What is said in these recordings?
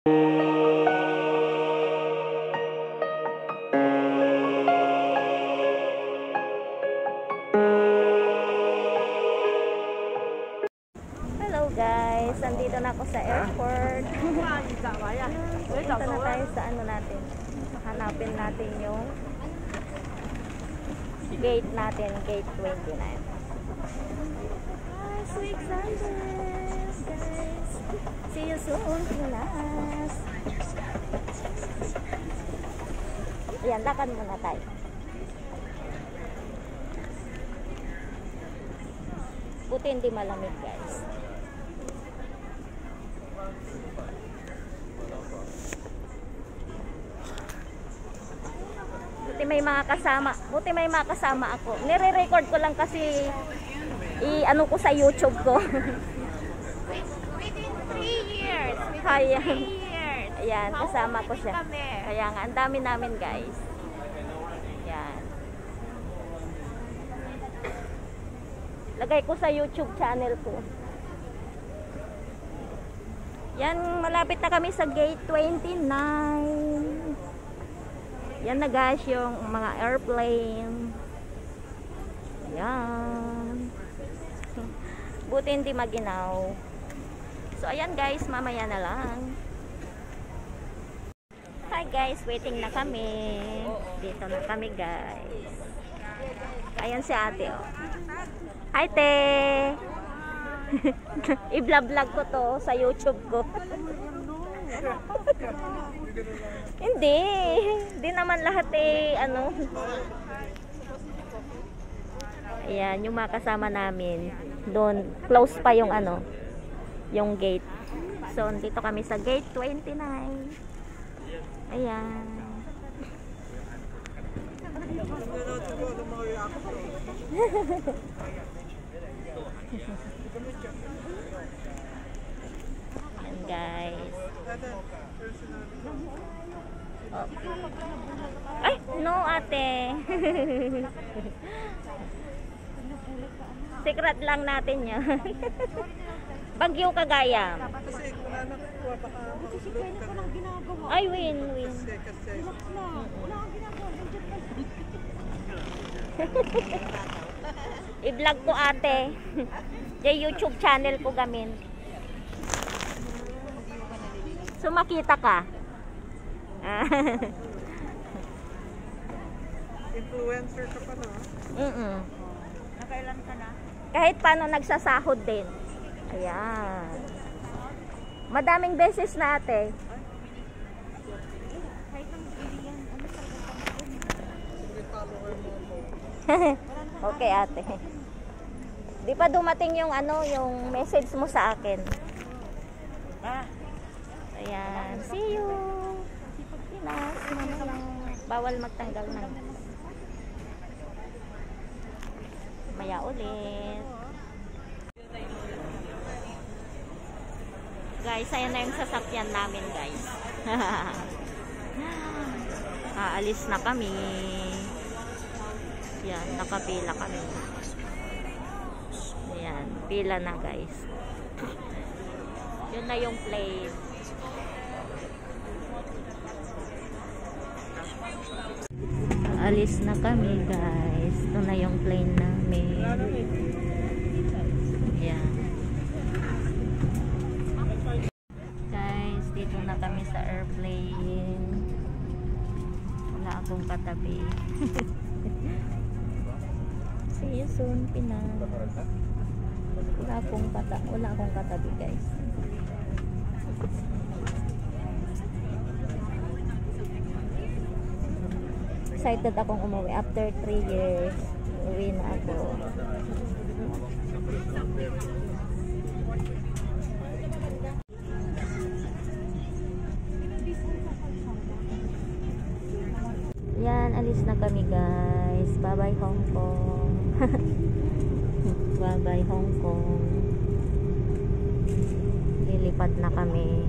Hello guys, nandito na ako sa airport. Punta na tayo sa ano natin. Hanapin natin yung gate natin, gate 29. Ah, so excited guys. See you soon, Pinas. Ayan, lakad muna tayo. Buti hindi malamig guys. Buti may mga kasama. Buti may mga kasama ako. Nire-record ko lang kasi i-ano ko sa YouTube ko. Years. Ayan, kasama ko siya. Kaya nga, ang dami namin guys. Yan. Lagay ko sa YouTube channel ko. Yan, malapit na kami sa gate 29. Yan na guys, yung mga airplane. Yan. Buti hindi maginaw. So, ayan guys, mamaya na lang. Hi guys, waiting na kami. Dito na kami guys. Ayan si ate oh. Hi te! I-vlog ko to sa YouTube ko. Hindi. Hindi naman lahat eh, ano. Ayan, yung mga kasama namin. Doon, close pa yung ano, yung gate. So, dito kami sa gate 29. Ayan. Ayan guys. Oh. Ay, no ate. Secret lang natin yan. Bagyo Kagaya. Kasi kung na nakukuha, baka ma-upload ka na. Ay, win, win. Kasi, kasi, I-vlog ko ate. Yung YouTube channel ko gamin. So makita ka. Influencer ka pa na. Mm-mm. Nakailan ka na? Kahit paano nagsasahod din. Ayan. Madaming beses na ate. Okay ate. Di pa dumating yung ano, yung message mo sa akin. Ayan. See you. Pinas. Bawal magtanggal ng. Maya ulit. Guys, ayan na yung sasakyan namin guys. Aalis na kami. Yan, nakapila kami. Ayan, pila na guys. Yun na yung plane. Alis na kami guys. Ito na yung plane namin. Ayan. Katabi. See you soon, Pinas. Wala akong kata wala akong katabi, guys. Excited akong umuwi after 3 years. Uwi na ako. Yan, alis na kami guys. Bye-bye Hong Kong. Bye-bye Hong Kong. Lilipad na kami.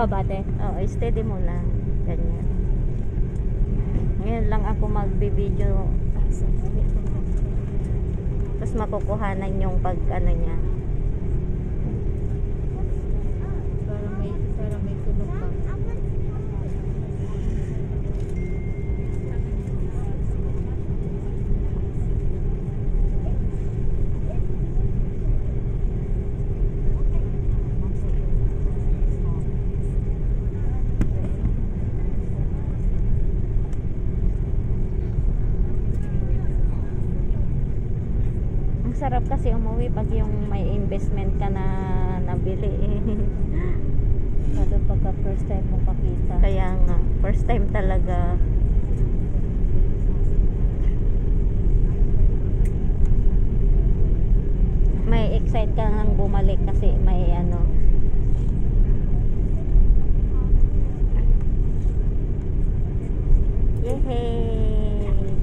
Makuha ba, te? Oo, steady mo lang. Ganyan. Ngayon lang ako magbibideo. Tapos makukuhanan yung pag ano niya. Para may, para may tunog pa. Ang sarap kasi umuwi pag yung may investment ka na nabili. Lalo pagka first time mo pakita. Kaya nga, first time talaga. May excite ka nang bumalik kasi may ano. Yehey!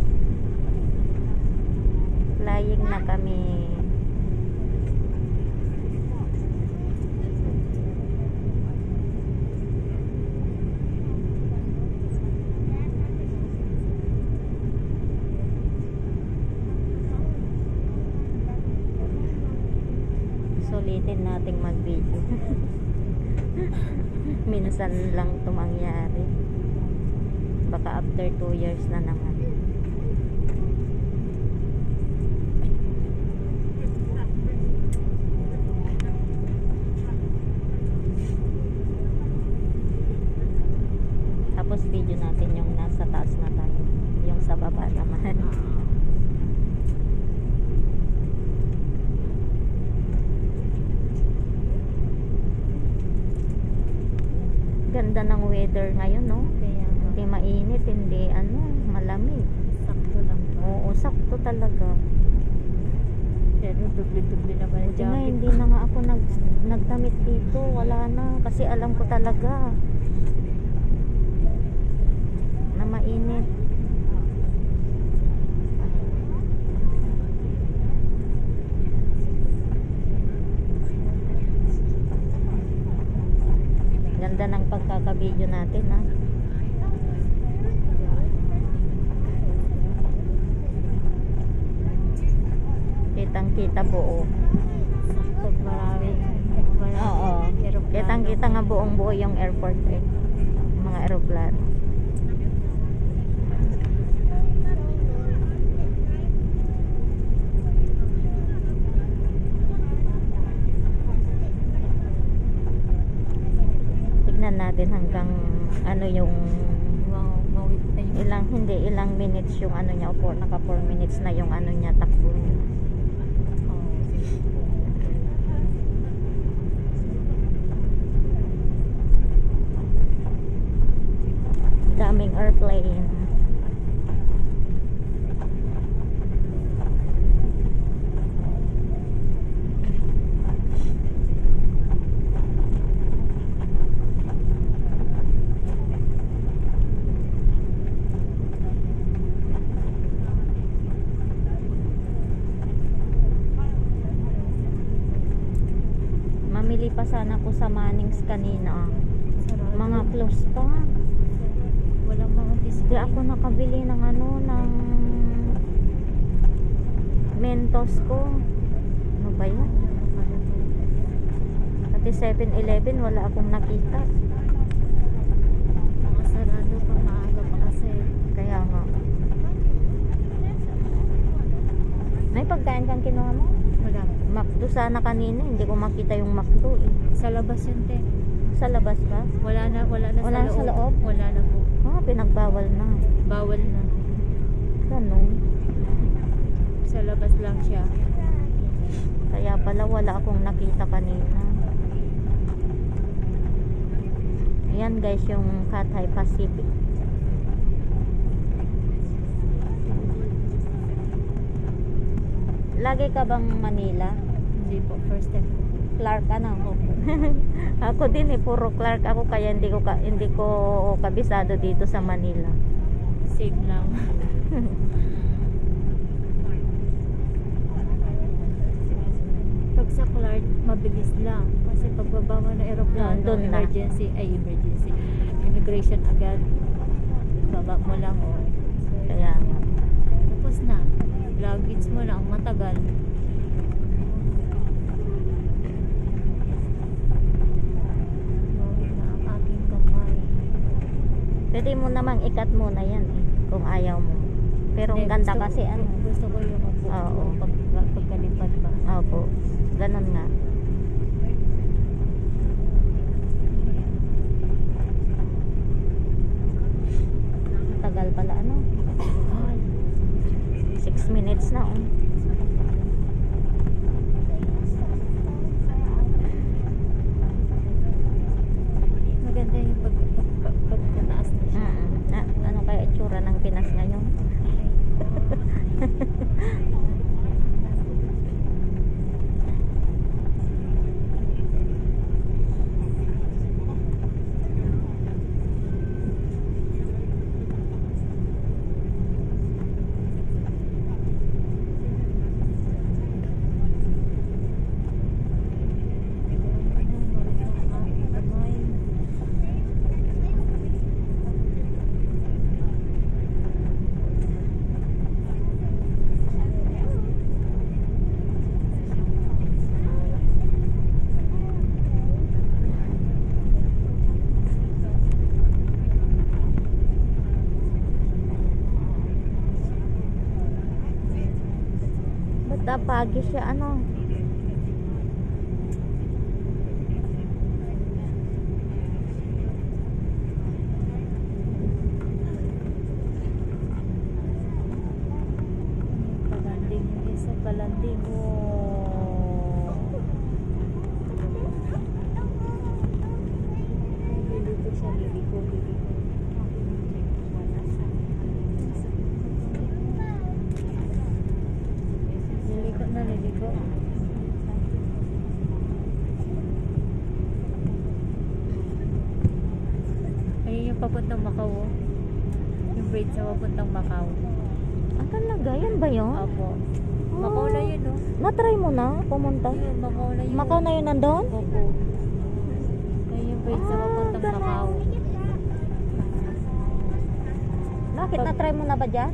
Flying na kami. Sulitin nating mag-video. Minsan lang ito mangyari. Baka after 2 years na naman. Tapos video natin yung nasa taas na tayo. Yung sa baba naman. Ganda ng weather ngayon, no? Kaya nga, Hindi mainit, hindi ano, malamig. sakto lang to. Oo, sakto talaga. Pero dubli-dubli ang Buti nga, jacket. hindi na nga ako nag, nagdamit dito. Wala na. Kasi alam ko talaga na mainit. Ganda ng pagkakabideo natin, ha? Kitang kita buo. Sakto marami. Oo. Kitang kita nga buong buo yung airport eh. Yung Mga aeroplano. Tignan natin hanggang ano yung ilang hindi ilang minutes yung ano niya o naka 4 minutes na yung ano niya takbo niya. Oo. daming airplane mamili pa sana ako sa Mannings kanina Sarado. mga close pa Walang mga Di display. ako nakabili ng ano, ng Mentos ko. Ano ba yun? Pati 7-Eleven, wala akong nakita. Mga sarado pa maaga pa kasi. Kaya nga. May pagkain kang kinuha mo? Wala. McDo sana kanina, hindi ko makita yung McDo eh. Sa labas yun, te. Sa labas ba? Wala na, wala na Wala sa na sa loob. loob? Wala na po. Ah, pinagbawal na. Bawal na. Ganun. Sa labas lang siya. Kaya pala wala akong nakita kanina. Ayan guys, yung Cathay Pacific. Lagi ka bang Manila? Hindi po, first time. Clark ano? ako din eh, puro Clark ako kaya hindi ko ka, hindi ko kabisado dito sa Manila. Same lang. Pag sa Clark, mabilis lang. Kasi pagbaba mo ng aeroplano, na. emergency, ay emergency, immigration agad. Baba mo lang, oh. Kaya nga. Tapos na. Luggage mo matagal. Na ang kamay. Pwede mo namang ikat muna yan eh. Kung ayaw mo. Pero ang ganda gusto- kasi ano. Gusto ko yung upo Oo. pag, pagkalipad ba. Opo. Ganon nga. Tagal pala ano. Ay. Six minutes na oh. Maganda yung pag, pag, pag, pagkataas na siya. Mm-mm. Na, ano kaya itsura ng Pinas ngayon? Napagi siya ano? Palanding yung isa, palanding mo. Liliko siya, liliko, liliko. Liliko na, liliko. Ayun yung papuntang Macau. oh. Yung bridge na papuntang Macau. Ah, talaga? Yan ba yun? Opo. Macau na yun, oh. Na-try mo na pumunta? Ayun, Macau na yun. Macau na yun nandun? Opo. Ayun yung bridge na Ah, papuntang ganun. Macau. Bakit na-try mo na ba dyan?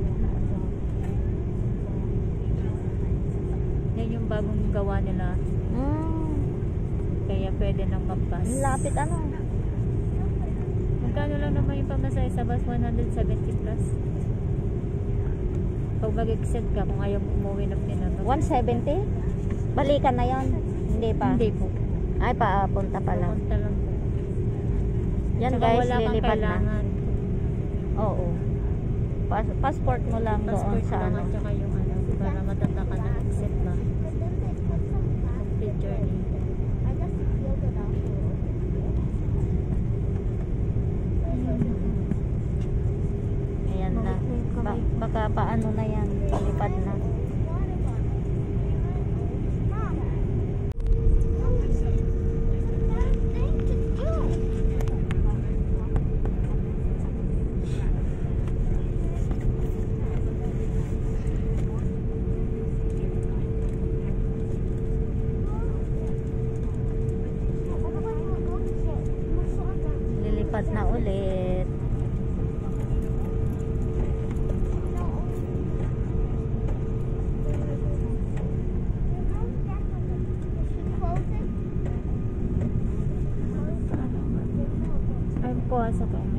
Yan yung bagong gawa nila. Hmm. Kaya pwede nang. Ang lapit ano? Magkano lang naman yung pamasahe sa bus? 170 plus. Pag mag-exit ka, kung ayaw umuwi ng Pinoy. 170? Balikan na yon Hindi pa? Hindi po. Ay, papunta pa lang. Pumunta lang po. Yan Tsaka guys, lilipad na. Oo. Pas- passport mo lang doon Passport sa lang ano. ano. at saka yung ano, para matanda ka na exit ba. Complete journey. Ayan na. Ba- baka paano na yan. Palipad na. Lilipad na ulit. Ay po, sa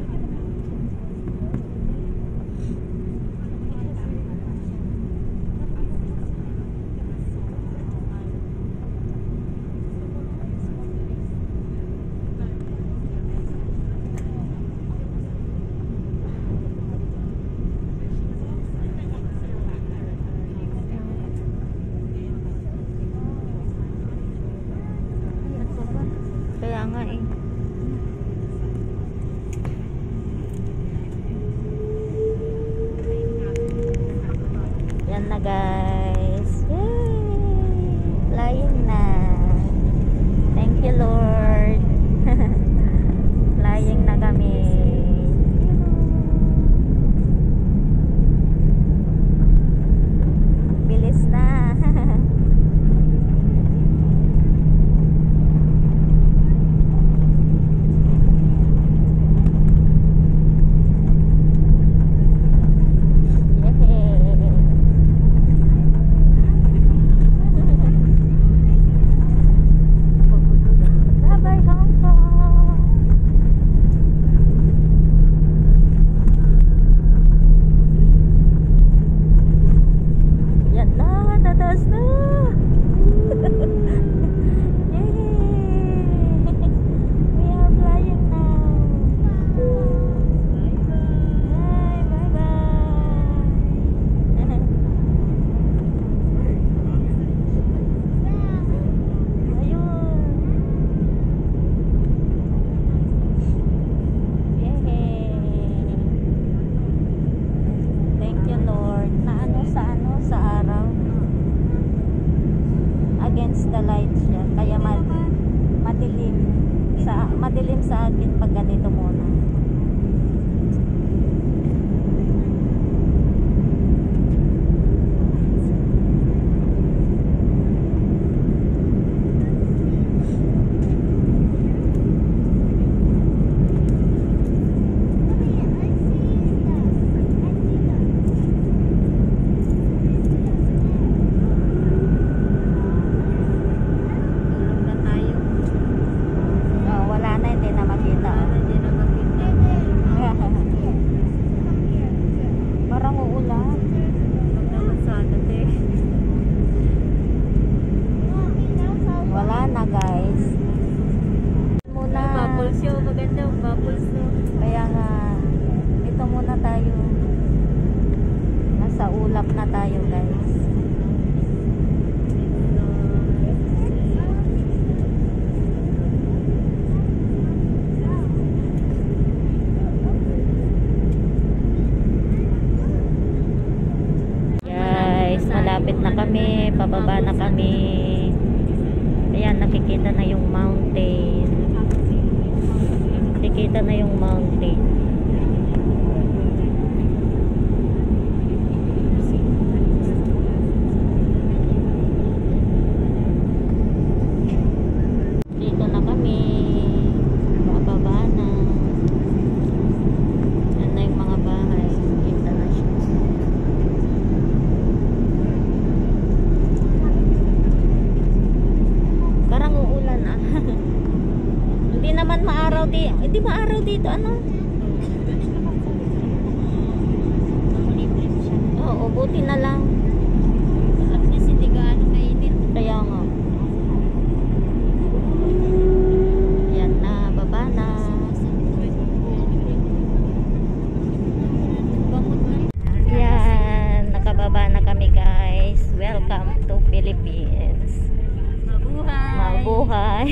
buhay.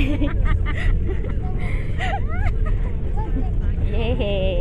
Yay!